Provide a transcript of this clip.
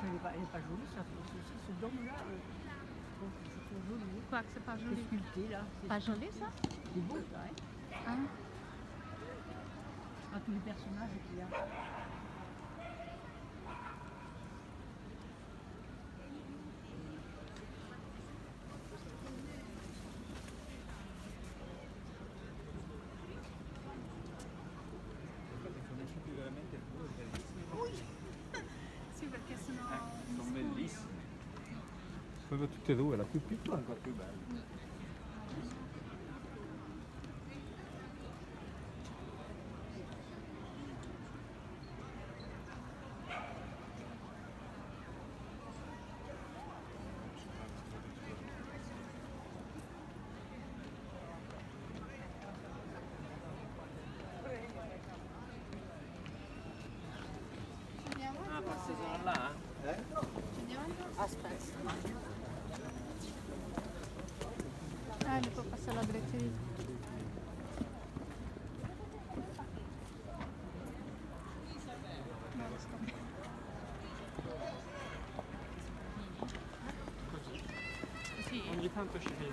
Elle n'est pas, jolie, ça. Ce, ce dôme-là, euh, je joli. Quoi que c'est pas joli sculpté, là. C'est Pas joli ça c'est beau, ça, hein. Hein À tous les personnages qu'il y a. Proprio tutte e due, la più piccola è ancora più bella. Ah, forse sono là? Ah, mi può passare la direttrice. Non riesco. Ogni tanto ci vedi.